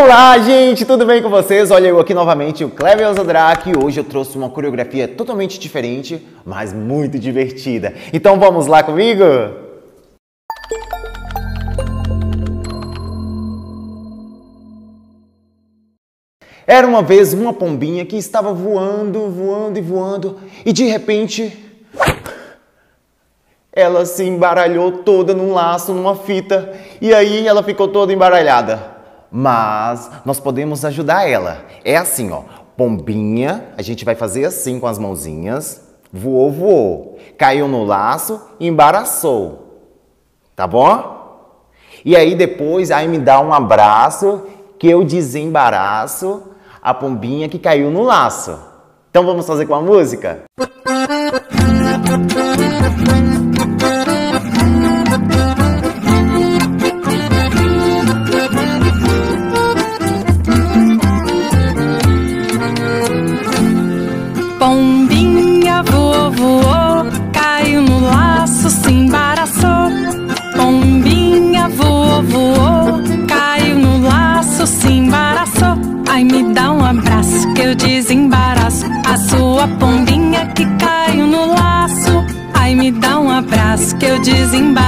Olá, gente, tudo bem com vocês? Olha eu aqui novamente, o Cleber Zadrak, e hoje eu trouxe uma coreografia totalmente diferente, mas muito divertida. Então vamos lá comigo? Era uma vez uma pombinha que estava voando, voando e voando, e de repente ela se embaralhou toda num laço, numa fita, e aí ela ficou toda embaralhada mas nós podemos ajudar ela. É assim, ó, pombinha, a gente vai fazer assim com as mãozinhas, voou, voou, caiu no laço, embaraçou, tá bom? E aí depois, aí me dá um abraço, que eu desembaraço a pombinha que caiu no laço. Então vamos fazer com a música? eu desembaraço a sua pombinha que caiu no laço. Ai, me dá um abraço que eu desembaraço